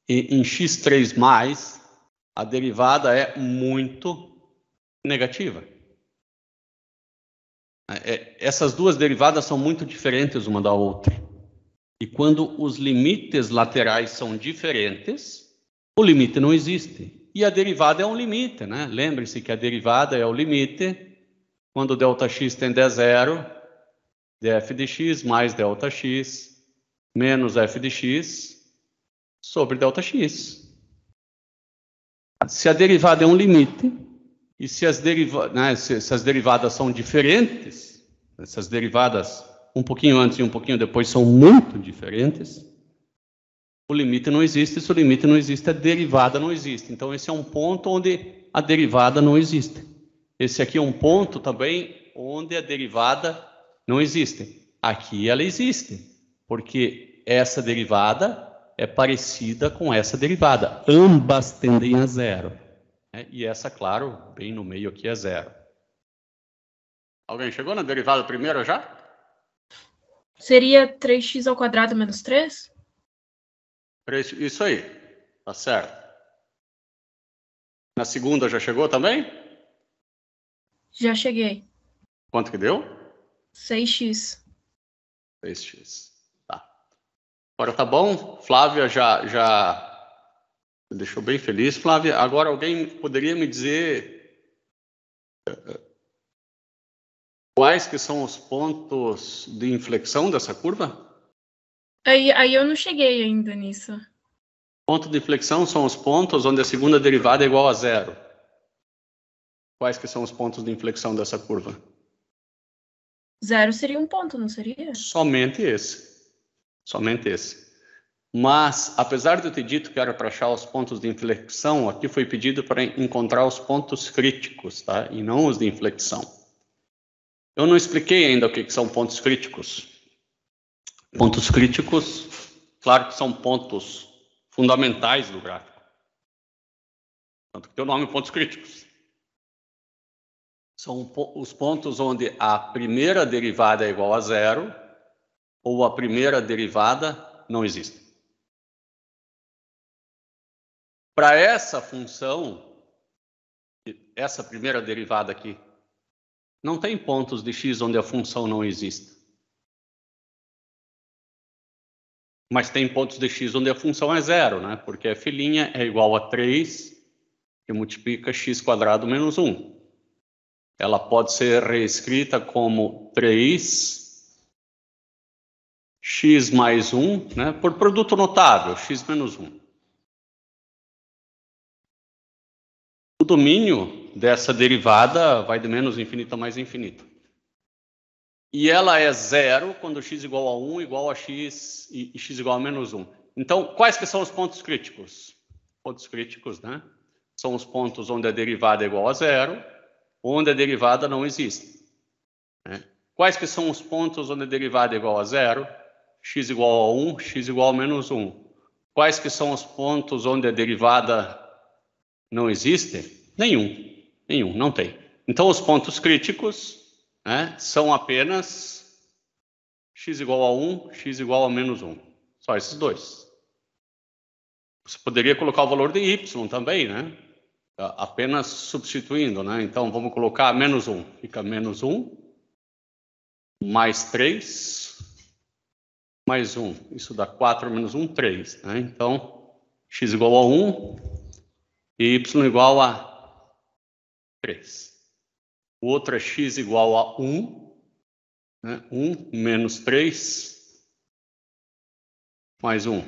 E em x3 mais, a derivada é muito negativa. É, essas duas derivadas são muito diferentes uma da outra. E quando os limites laterais são diferentes, o limite não existe. E a derivada é um limite, né? Lembre-se que a derivada é o limite quando ΔX tende a zero, df de x mais ΔX menos f de x sobre ΔX. Se a derivada é um limite, e se as, deriva né, se, se as derivadas são diferentes, essas derivadas um pouquinho antes e um pouquinho depois são muito diferentes, o limite não existe. Se o limite não existe, a derivada não existe. Então, esse é um ponto onde a derivada não existe. Esse aqui é um ponto também onde a derivada não existe. Aqui ela existe, porque essa derivada é parecida com essa derivada. Ambas tendem a zero. Né? E essa, claro, bem no meio aqui é zero. Alguém chegou na derivada primeira já? Seria 3x ao quadrado menos 3? Isso aí, tá certo. Na segunda já chegou também? Já cheguei. Quanto que deu? 6x. 6x. Agora tá bom? Flávia já, já me deixou bem feliz. Flávia, agora alguém poderia me dizer eh, quais que são os pontos de inflexão dessa curva? Aí, aí eu não cheguei ainda nisso. Ponto de inflexão são os pontos onde a segunda derivada é igual a zero. Quais que são os pontos de inflexão dessa curva? Zero seria um ponto, não seria? Somente esse. Somente esse. Mas, apesar de eu ter dito que era para achar os pontos de inflexão, aqui foi pedido para encontrar os pontos críticos, tá? E não os de inflexão. Eu não expliquei ainda o que, que são pontos críticos. Pontos críticos, claro que são pontos fundamentais do gráfico. Tanto que tem o nome pontos críticos. são os pontos onde a primeira derivada é igual a zero ou a primeira derivada não existe. Para essa função, essa primeira derivada aqui, não tem pontos de x onde a função não existe. Mas tem pontos de x onde a função é zero, né? Porque a filhinha é igual a 3 que multiplica x quadrado menos 1 ela pode ser reescrita como 3 x mais 1, né, por produto notável, x menos 1. O domínio dessa derivada vai de menos infinito a mais infinito. E ela é zero quando x igual a 1 igual a x e, e x igual a menos 1. Então, quais que são os pontos críticos? Pontos críticos, né? São os pontos onde a derivada é igual a zero, onde a derivada não existe. Né? Quais que são os pontos onde a derivada é igual a zero? X igual a 1, x igual a menos 1. Quais que são os pontos onde a derivada não existe? Nenhum. Nenhum, não tem. Então, os pontos críticos né, são apenas x igual a 1, x igual a menos 1. Só esses dois. Você poderia colocar o valor de y também, né? apenas substituindo, né? Então, vamos colocar menos 1. Fica menos 1, mais 3, mais 1. Isso dá 4 menos 1, 3. Né? Então, x igual a 1 e y igual a 3. O outro é x igual a 1, né? 1 menos 3, mais 1.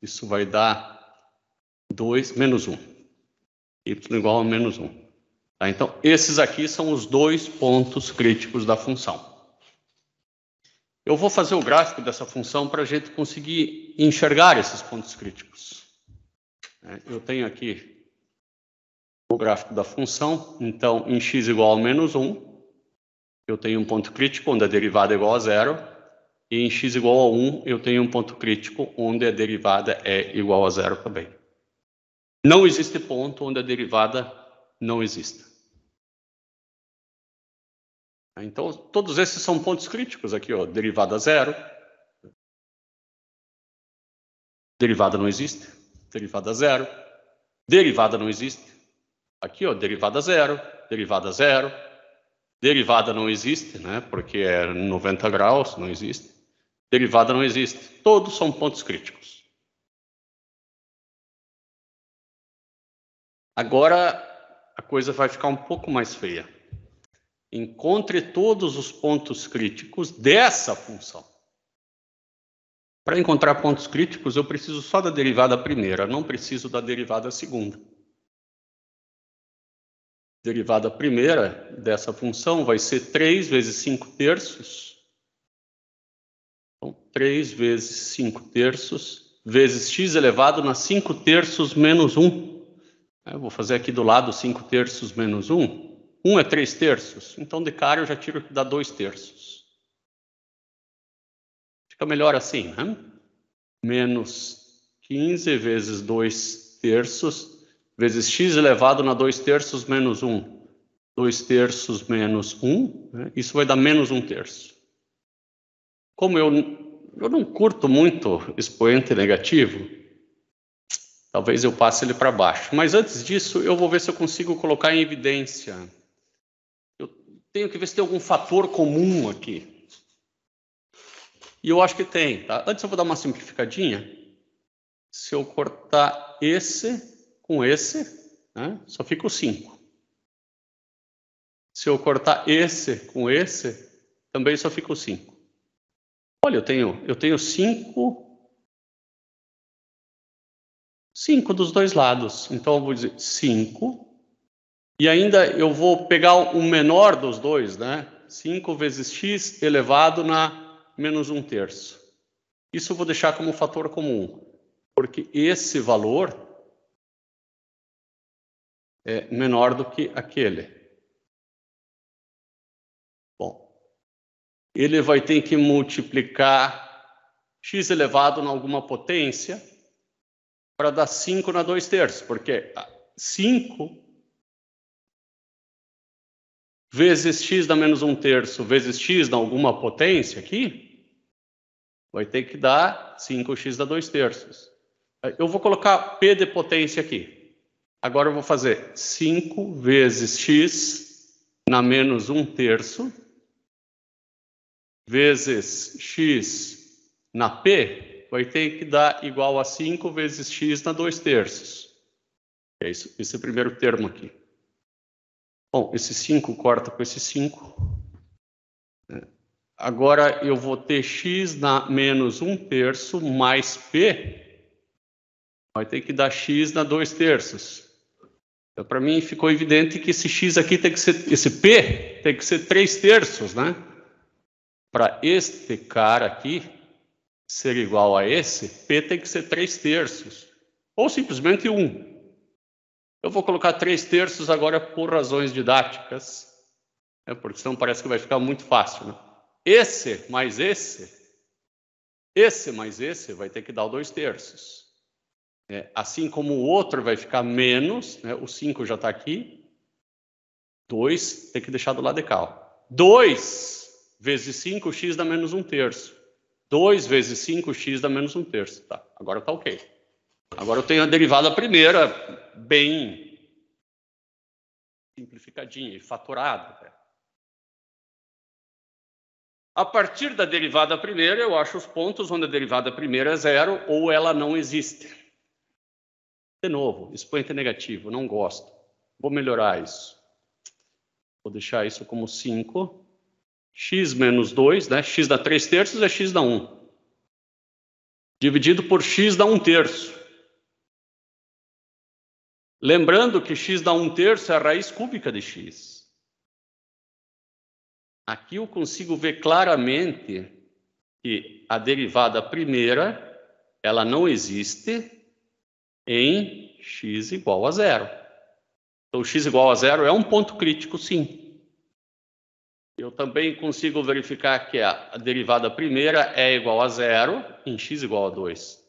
Isso vai dar 2 menos 1 y igual a menos 1. Tá? Então, esses aqui são os dois pontos críticos da função. Eu vou fazer o gráfico dessa função para a gente conseguir enxergar esses pontos críticos. É, eu tenho aqui o gráfico da função, então, em x igual a menos 1, eu tenho um ponto crítico onde a derivada é igual a zero, e em x igual a 1, eu tenho um ponto crítico onde a derivada é igual a zero também. Não existe ponto onde a derivada não exista. Então, todos esses são pontos críticos aqui, ó. Derivada zero. Derivada não existe. Derivada zero. Derivada não existe. Aqui, ó, derivada zero. Derivada zero. Derivada não existe, né? Porque é 90 graus, não existe. Derivada não existe. Todos são pontos críticos. Agora a coisa vai ficar um pouco mais feia. Encontre todos os pontos críticos dessa função. Para encontrar pontos críticos, eu preciso só da derivada primeira, não preciso da derivada segunda. Derivada primeira dessa função vai ser 3 vezes 5 terços. Então, 3 vezes 5 terços vezes x elevado na 5 terços menos 1. Eu vou fazer aqui do lado 5 terços menos 1. 1 é 3 terços, então de cara eu já tiro que dá 2 terços. Fica melhor assim, né? Menos 15 vezes 2 terços, vezes x elevado na 2 terços menos 1. 2 terços menos 1, né? isso vai dar menos 1 terço. Como eu, eu não curto muito expoente negativo, Talvez eu passe ele para baixo. Mas antes disso, eu vou ver se eu consigo colocar em evidência. Tenho que ver se tem algum fator comum aqui. E eu acho que tem. Tá? Antes eu vou dar uma simplificadinha. Se eu cortar esse com esse, né, só fica o 5. Se eu cortar esse com esse, também só fica o 5. Olha, eu tenho, eu tenho 5 5 dos dois lados. Então, eu vou dizer 5. E ainda eu vou pegar o menor dos dois, né? 5 vezes x elevado na menos 1 terço. Isso eu vou deixar como fator comum, porque esse valor é menor do que aquele. Bom, ele vai ter que multiplicar x elevado em alguma potência para dar 5 na 2 terços, porque 5 vezes x dá menos um terço, vezes x dá alguma potência aqui, vai ter que dar 5x dá 2 terços. Eu vou colocar p de potência aqui. Agora eu vou fazer 5 vezes x na menos um terço, vezes x na p, vai ter que dar igual a 5 vezes x na 2 terços. É isso, esse é primeiro termo aqui. Bom, esse 5 corta com esse 5. É. Agora eu vou ter x na menos 1 terço mais p. Vai ter que dar x na 2 terços. Então, para mim ficou evidente que esse x aqui tem que ser, esse p tem que ser 3 terços, né? Para este cara aqui ser igual a esse, p tem que ser 3 terços. Ou simplesmente 1. Eu vou colocar três terços agora por razões didáticas, né, porque senão parece que vai ficar muito fácil. Né? Esse mais esse, esse mais esse vai ter que dar o dois terços. É, assim como o outro vai ficar menos, né, o 5 já está aqui, 2 tem que deixar do lado de cá. 2 vezes 5, x dá menos um terço. 2 vezes 5, x dá menos um terço. Tá, agora está ok. Agora eu tenho a derivada primeira bem simplificadinha e fatorada. Né? A partir da derivada primeira, eu acho os pontos onde a derivada primeira é zero ou ela não existe. De novo, expoente negativo, não gosto. Vou melhorar isso. Vou deixar isso como 5. x menos 2, né? x dá 3 terços é x dá 1. Dividido por x dá 1 terço. Lembrando que x dá um terço é a raiz cúbica de x. Aqui eu consigo ver claramente que a derivada primeira, ela não existe em x igual a zero. Então, x igual a zero é um ponto crítico, sim. Eu também consigo verificar que a derivada primeira é igual a zero em x igual a 2.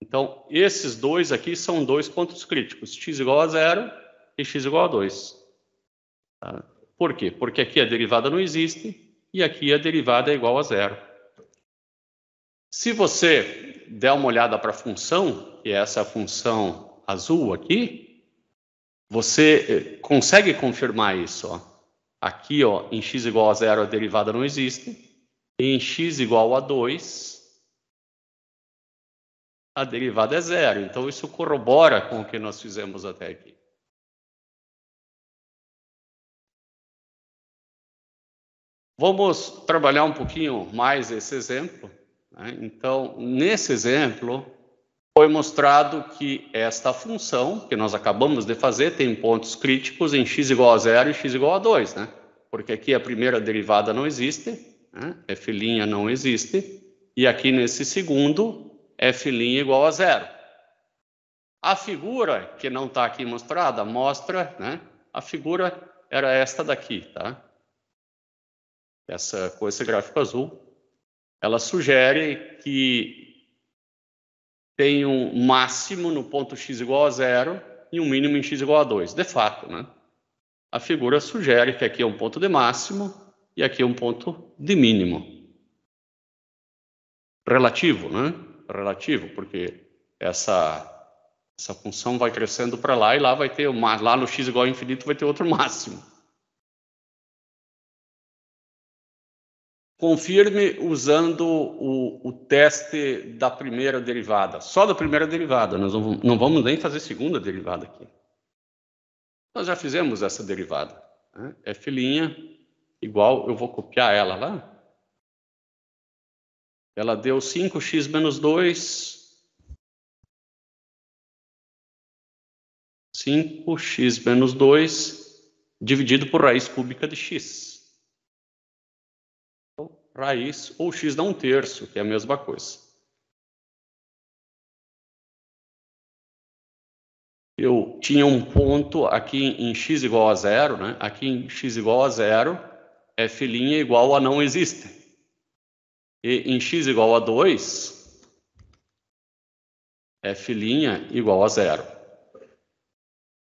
Então, esses dois aqui são dois pontos críticos, x igual a zero e x igual a 2. Tá? Por quê? Porque aqui a derivada não existe e aqui a derivada é igual a zero. Se você der uma olhada para a função, que é essa função azul aqui, você eh, consegue confirmar isso. Ó. Aqui, ó, em x igual a zero, a derivada não existe. Em x igual a 2, a derivada é zero. Então, isso corrobora com o que nós fizemos até aqui. Vamos trabalhar um pouquinho mais esse exemplo. Né? Então, nesse exemplo, foi mostrado que esta função que nós acabamos de fazer tem pontos críticos em x igual a zero e x igual a 2, né? Porque aqui a primeira derivada não existe, né? f' não existe, e aqui nesse segundo f' igual a zero. A figura, que não está aqui mostrada, mostra, né? A figura era esta daqui, tá? Essa, com esse gráfico azul. Ela sugere que tem um máximo no ponto x igual a zero e um mínimo em x igual a 2. De fato, né? A figura sugere que aqui é um ponto de máximo e aqui é um ponto de mínimo. Relativo, né? Relativo, porque essa essa função vai crescendo para lá e lá vai ter uma, lá no x igual a infinito vai ter outro máximo. Confirme usando o, o teste da primeira derivada, só da primeira derivada. Nós não, não vamos nem fazer segunda derivada aqui. Nós já fizemos essa derivada. Né? F' igual, eu vou copiar ela lá. Ela deu 5x menos 2. 5x menos 2 dividido por raiz cúbica de x. Então, raiz, ou x dá um terço, que é a mesma coisa. Eu tinha um ponto aqui em x igual a zero, né? aqui em x igual a zero, f' igual a não existe e em x igual a 2, f' igual a zero.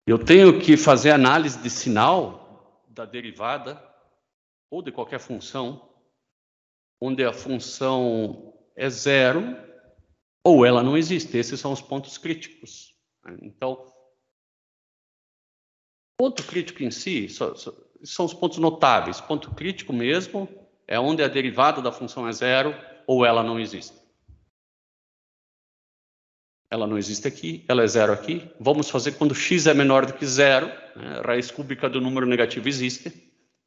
Eu tenho que fazer análise de sinal da derivada ou de qualquer função, onde a função é zero ou ela não existe. Esses são os pontos críticos. Então, ponto crítico em si são os pontos notáveis. Ponto crítico mesmo é onde a derivada da função é zero ou ela não existe. Ela não existe aqui, ela é zero aqui. Vamos fazer quando x é menor do que zero. Né? Raiz cúbica do número negativo existe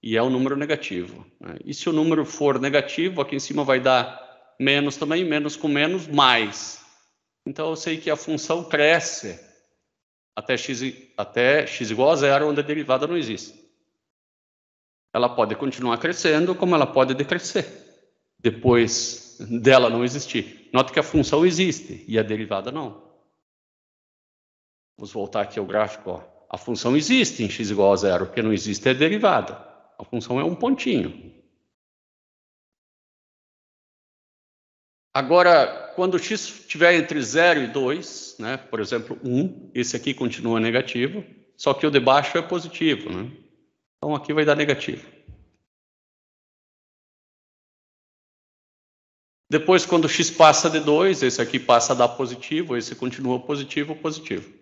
e é um número negativo. Né? E se o número for negativo, aqui em cima vai dar menos também, menos com menos, mais. Então eu sei que a função cresce até x, até x igual a zero, onde a derivada não existe. Ela pode continuar crescendo, como ela pode decrescer, depois dela não existir. Note que a função existe e a derivada não. Vamos voltar aqui ao gráfico. Ó. A função existe em x igual a zero, o que não existe é a derivada. A função é um pontinho. Agora, quando x estiver entre 0 e 2, né, por exemplo, 1, esse aqui continua negativo, só que o de baixo é positivo. Né? Então, aqui vai dar negativo. Depois, quando x passa de 2, esse aqui passa a dar positivo, esse continua positivo, positivo.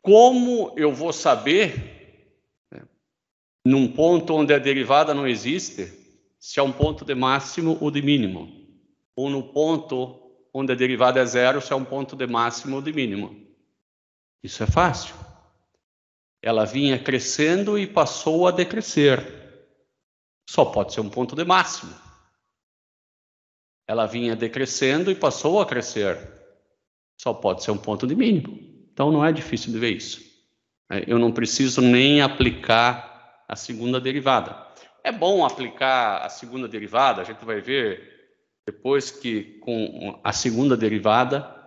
Como eu vou saber, né, num ponto onde a derivada não existe, se é um ponto de máximo ou de mínimo? Ou no ponto onde a derivada é zero, se é um ponto de máximo ou de mínimo? Isso é fácil. Ela vinha crescendo e passou a decrescer. Só pode ser um ponto de máximo. Ela vinha decrescendo e passou a crescer. Só pode ser um ponto de mínimo. Então não é difícil de ver isso. É, eu não preciso nem aplicar a segunda derivada. É bom aplicar a segunda derivada, a gente vai ver depois que com a segunda derivada,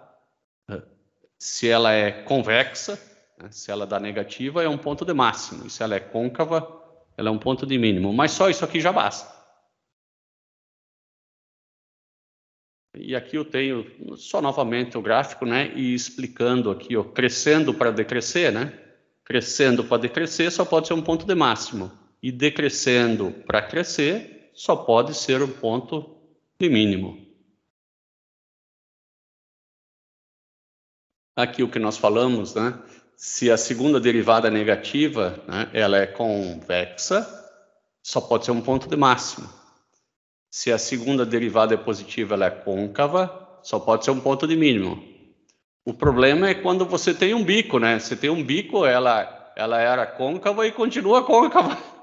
se ela é convexa, né, se ela dá negativa, é um ponto de máximo, e se ela é côncava, ela é um ponto de mínimo. Mas só isso aqui já basta. E aqui eu tenho só novamente o gráfico, né? E explicando aqui, ó, crescendo para decrescer, né? Crescendo para decrescer só pode ser um ponto de máximo. E decrescendo para crescer só pode ser um ponto de mínimo. Aqui o que nós falamos, né? Se a segunda derivada é negativa, né, ela é convexa, só pode ser um ponto de máximo. Se a segunda derivada é positiva, ela é côncava, só pode ser um ponto de mínimo. O problema é quando você tem um bico, né? Você tem um bico, ela, ela era côncava e continua côncava.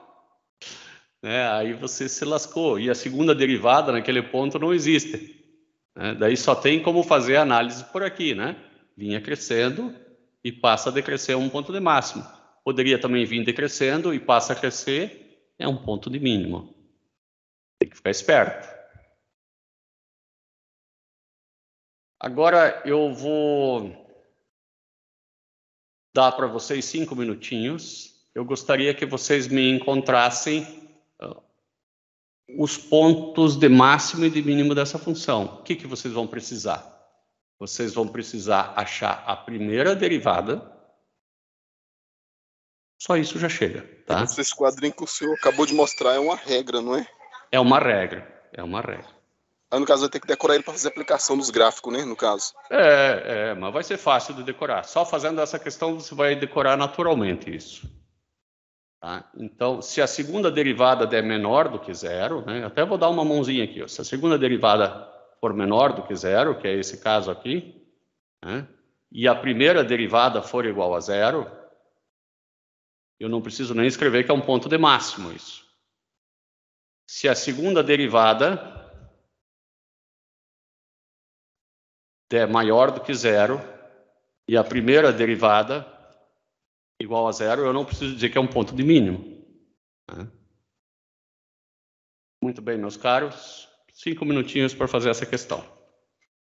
Né? Aí você se lascou. E a segunda derivada naquele ponto não existe. Né? Daí só tem como fazer análise por aqui, né? Vinha crescendo e passa a decrescer um ponto de máximo. Poderia também vir decrescendo e passa a crescer, é um ponto de mínimo. Tem que ficar esperto. Agora eu vou dar para vocês cinco minutinhos. Eu gostaria que vocês me encontrassem uh, os pontos de máximo e de mínimo dessa função. O que, que vocês vão precisar? Vocês vão precisar achar a primeira derivada. Só isso já chega, tá? Esse quadrinho que o senhor acabou de mostrar é uma regra, não é? É uma regra, é uma regra. Aí, no caso, vai ter que decorar ele para fazer a aplicação dos gráficos, né? No caso. É, é, mas vai ser fácil de decorar. Só fazendo essa questão você vai decorar naturalmente isso. Tá? Então, se a segunda derivada der menor do que zero, né? Até vou dar uma mãozinha aqui. Ó. Se a segunda derivada for menor do que zero, que é esse caso aqui, né? e a primeira derivada for igual a zero, eu não preciso nem escrever que é um ponto de máximo isso se a segunda derivada é maior do que zero e a primeira derivada igual a zero, eu não preciso dizer que é um ponto de mínimo. Né? Muito bem, meus caros. Cinco minutinhos para fazer essa questão.